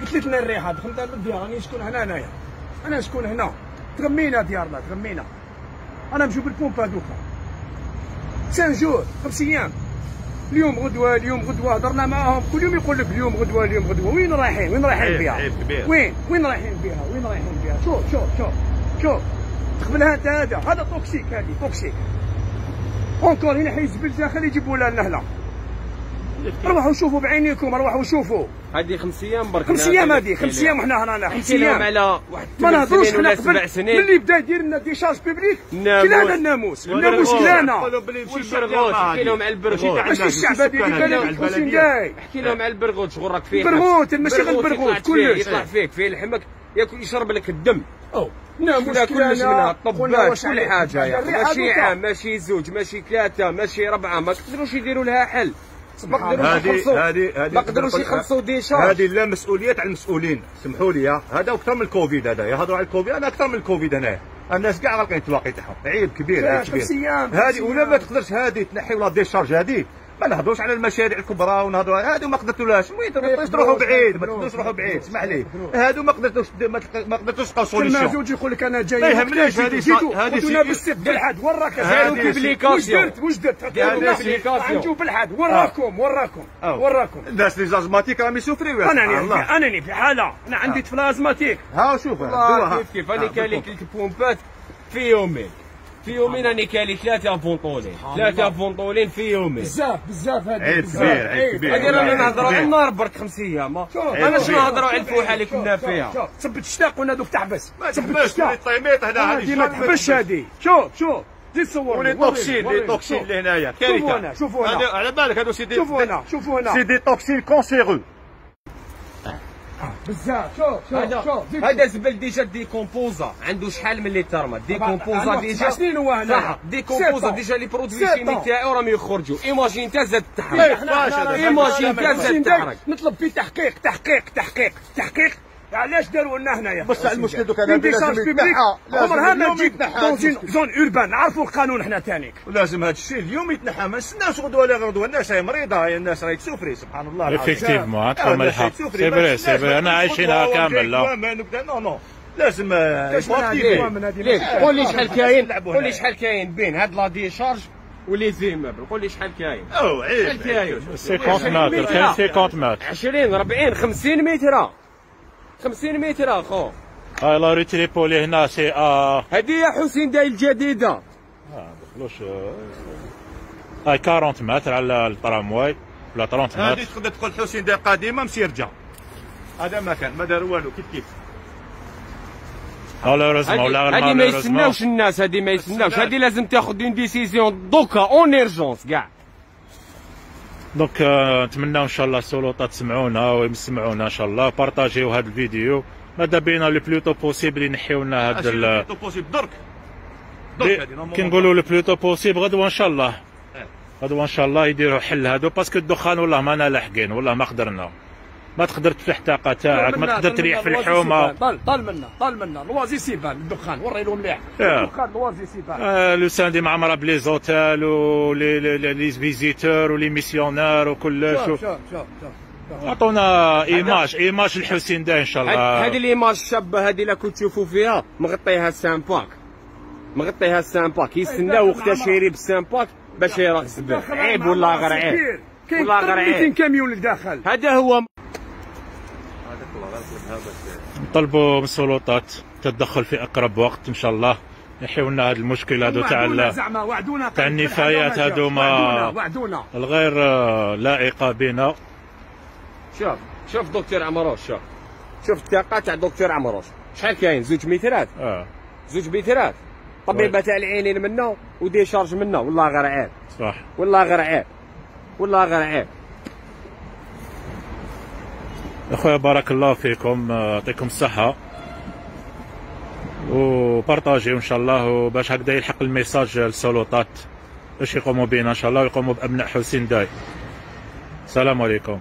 قلت لك لنا الريحه دخلت للديار راني نسكن هنا انايا أنا نسكن هنا؟ تغمينا ديارنا تغمينا أنا نمشيو بالبومبا دوكا cinq jours خمس أيام. اليوم غدوة اليوم غدوة. هضرنا معاهم. كل يوم يقول لك اليوم غدوة اليوم غدوة. وين رايحين؟ وين رايحين بها. وين؟ وين رايحين بها؟ وين رايحين بها؟ شوف شوف شوف شوف. تقبلها انت هذا. هذا toxique هذه toxique. encore هنا حي الزبل خلي يجيبوا لنا هنا روحوا شوفوا بعينيكم روحوا شوفوا. هذه خمس أيام برك خمس أيام هذه خمس أيام وحنا هنا خمس احكي لهم أيام. على واحد ما نهضروش حنا قبل سنين. ملي بدأ يدير لنا décharge publique الناموس. كلانا الناموس الناموس. كلانا احكي لهم على البرغوث ماشي الشعب هذه اللي احكي لهم على البرغوث شغل راك فيه؟ برغوث، ماشي غير فيه- كلش. يطلع فيك فيه لحمك ياكل يشرب لك الدم. أو ناموس كلش منها طبات كل؟ حاجة ماشي. عام ماشي زوج ماشي ثلاثة ماشي ربعة. ما قدروش يديروا لها حل. هذه هذه هذه ما قدروش يخلصوا décharge هذه لا مسؤولية على المسؤولين. سمحوا لي. هذا أكثر من الكوفيد هذا يهضروا على الكوفيد. أنا أكثر من الكوفيد هنا. الناس كاع غالقين التواقي تاعهم عيب كبير عيب كبير. هذه ولا. ما تقدرش هذه تنحي ولا décharge هذه. ما نهضروش على المشاريع الكبرى ونهضروا هذو ما قدرتولاش. وين تقدروش تروحوا بعيد ما تقدروش تروحوا بعيد. اسمح لي. هذو ما قدرتوش ما ما قدرتوش تلقاو solution زوج يقول لك أنا جاي. ما يهمنيش، هذه هذه خذونا سي- بالسيف بالحد وين راك هذه واش. درت؟ واش درت. نجيو بالحد وين راكم وين راكم أو. وين راكم الناس لي زازماتيك راهم يسوفريو أنا أنا في حاله أنا عندي طفل ازماتيك ها شوف والله كيف كيف؟ أنا كالي لك البومبات في يومين. في يومين أنا كالي ثلاثة فونطولين ثلاثة فونطولين في يومين. بزاف بزاف هذا عيب بزاف. كبير، عيب كبير. هذه رانا نهضروا على. النار برك خمس أيام أنا شنو نهضروا على شوف، الفوحة اللي كنا فيها. تثبت الشتاق وأنا دوك تحبس؟ ما الشتاق. الطيميط هنا هذه ما تحبش هذه. شوف شوف. زيد صور ولي توكسين لي توكسين اللي هنايا شوفوا هنا شوفوا هذا هنا على بالك هذو سي دي شوفوا هنا شوفوا هنا. دي توكسين كونسيرو. بزاف. شوف شوف هذا شوف هذا زبل ديجا ديكومبوزا. عنده شحال من اللي ترمى. ديكومبوزا ديجا سنين هو هنا. صح ديكومبوزا ديجا لي برودوي سيت شيميك تاعو راهم يخرجوا إيماجين انت زاد إحنا إحنا إيماجين انت زاد تحرق نطلب فيه تحقيق تحقيق تحقيق تحقيق. علاش داروا لنا هنايا؟ بص على المشكل دوك هذا من لازم يتنحى. ما اليوم تجيب دون هذا. zone urbaine. نعرفوا القانون إحنا تانيك. ولازم هذا الشيء. اليوم يتنحى. ما نستناوش غدوة ولا غدوة. الناس راهي مريضة. هاي الناس راهي تسوفري. سبحان الله العظيم. Effectivement, عندكم الناس راهي الحق. c'est vrai، نستناش c'est vrai. أنا ما عايشينها كامل، لا. non non لازم آه، قول لي شحال كاين. قول لي. شحال كاين بين هاد la décharge و les immeubles قول لي شحال كاين. أو عيب شحال كاين؟ 50 متر. كاين 50 متر. 20 40 50 متر. 50 متر أخو. هاي لا ريتريبولي هنا سي آ. هذه يا حسين داي الجديده دخلوش هاي 40 متر على الترامواي ولا 30 هذه متر تقدر تقول حسين داير قديمة مسيرجه هذا ما كان ما دار والو كيف كيف؟ مالوريزمون ولا غير هذه ما يستناوش الناس هذه ما يستناوش هذه لازم تاخذ اون ديسيزيون دوكا اون ايرجونس كاع. دونك آه، نتمنى إن شاء الله السلطات تسمعونا ويسمعونا إن شاء الله بارطاجيو هذا الفيديو. ماذا بينا le plus tôt possible ينحيو لنا هذا ال- possible درك. كي نقولوا le plus tôt possible غدوة إن شاء الله. غدوة إن شاء الله يديروا حل هادو parce que الدخان والله ما لاحقين والله ما قدرنا ما تقدر تفتح الطاقه تاعك ما تقدر تريح في الحومة. طال طال منا طال منا لوازي سيبان الدخان وري له مليح. الدخان لوازي سيبان. آه، لو ساندي معمره بلي زوتيل ولي لي- لي لي فيزيتور ولي ميسيونير وكل شوف شوف شوف شوف. شوف اعطونا ايماج ايماج الحسين ده إن شاء الله. هذه ليماج الشابه هذه لا كنت تشوفوا فيها مغطيها السامباك مغطيها السامباك يستنى وقتها شيري بالسامباك باش يراك الزبال عيب ولا غير عيب. كاين والله غير 200 عيب. كاميون لداخل هذا هو نطلبوا من السلطات تتدخل في أقرب وقت إن شاء الله. يحيوا لنا هذا المشكل هذا تاع تاع النفايات هادو ما- وعدونا وعدونا. الغير آه، لائقة بنا. شوف شوف دكتور عمروش شوف. شوف الطاقة تاع دكتور عمروش شحال كاين؟ زوج مترات. آه. زوج مترات. طبيبة تاع العينين منه وديشارج منه. والله غير عيب. صح. والله غير عيب. والله غير عيب. اخويا بارك الله فيكم يعطيكم الصحة. وبارطاجيو إن شاء الله وباش هكذا يلحق الميساج للسلطات. باش يقوموا بنا إن شاء الله ويقوموا بابناء حسين داي. السلام عليكم.